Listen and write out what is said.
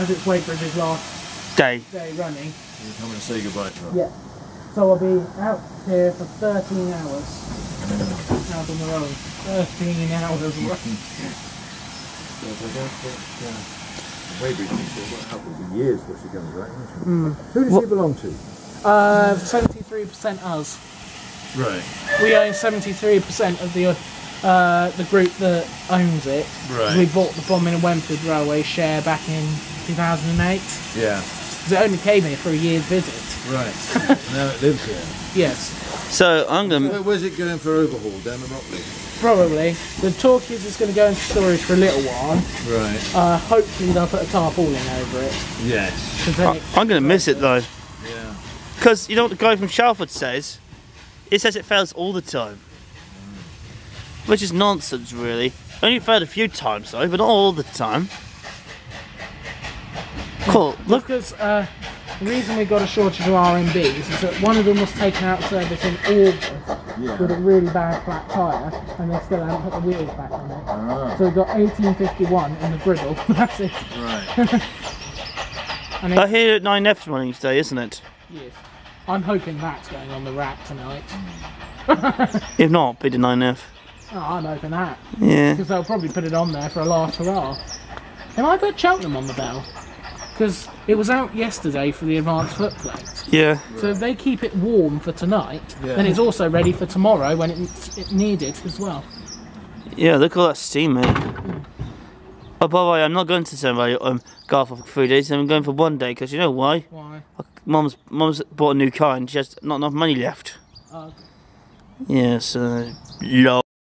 as it's Wadebridge's last Day. day running. You come and say goodbye to her. Yeah. So I'll be out here for 13 hours. Out on the road. 13 hours running. Yes, I don't think, uh, Weybridge will what happens in years before she comes back, isn't she? Hmm. Who does What- she belong to? Uh, 73% us. Right. We own 73% of the uh, the group that owns it. Right. We bought the Bodmin and Wenford Railway share back in 2008. Yeah. 'Cause it only came here for a year's visit. Right. now it lives here. Yes, So I'm gonna. Where's it going for overhaul? Down the Ropley? probably. The talk is it's going to go into storage for a little while. Right. Uh, hopefully they'll put a tarpaulin over it. Yes. 'cause then I- it- I'm gonna miss it though, Yeah. because you know what the guy from Shalford says. He says it fails all the time, which is nonsense, really. Only failed a few times though, but not all the time. Cool. Look. Because uh, the reason we got a shortage of RMBs is that one of them was taken out of service in August with a really bad flat tyre, and they still haven't put the wheels back on it. Ah, So we've got 1851 in the griddle. That's it. right. And I it, hear 9F's running today, isn't it? yes. I'm hoping that's going on the rack tonight. If not, be the 9F. Oh, I'm hoping that Yeah. because they'll probably put it on there for a last hurrah. Can I put Cheltenham on the bell? Because it was out yesterday for the advanced foot plate. Yeah. So if they keep it warm for tonight, Yeah. then it's also ready for tomorrow when it's it needed as well. Yeah, look at all that steam, mate. Oh, by the way, I'm not going to San Valley, um, golf for three days. I'm going for one day because you know why? Why? Mum's mum's bought a new car and she has not enough money left. Uh, Yeah, so lol.